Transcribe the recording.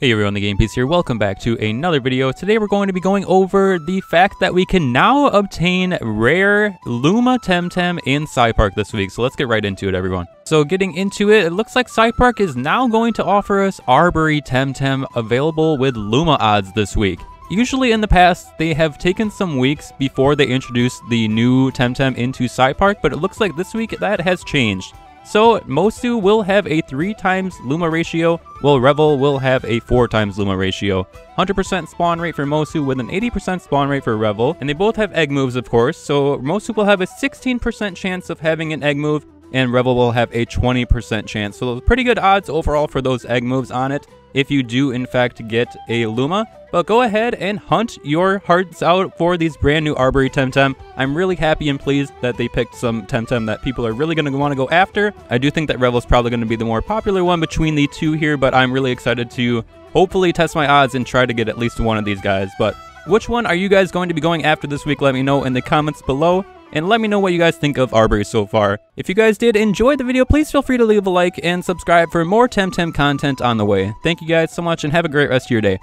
Hey everyone, the Game Piece here. Welcome back to another video. Today we're going to be going over the fact that we can now obtain rare Luma Temtem in Park this week. So let's get right into it, everyone. So getting into it, it looks like Park is now going to offer us Arbury Temtem available with Luma odds this week. Usually in the past, they have taken some weeks before they introduce the new Temtem into Park, but it looks like this week that has changed. So Mosu will have a 3 times Luma ratio, while Revel will have a 4 times Luma ratio. 100% spawn rate for Mosu with an 80% spawn rate for Revel, and they both have egg moves of course, so Mosu will have a 16% chance of having an egg move, and Revel will have a 20% chance. So pretty good odds overall for those egg moves on it if you do in fact get a Luma. But go ahead and hunt your hearts out for these brand new Arbury Temtem. I'm really happy and pleased that they picked some Temtem that people are really going to want to go after. I do think that Revel is probably going to be the more popular one between the two here, but I'm really excited to hopefully test my odds and try to get at least one of these guys. But which one are you guys going to be going after this week? Let me know in the comments below and let me know what you guys think of Arbury so far. If you guys did enjoy the video, please feel free to leave a like and subscribe for more Temtem content on the way. Thank you guys so much and have a great rest of your day.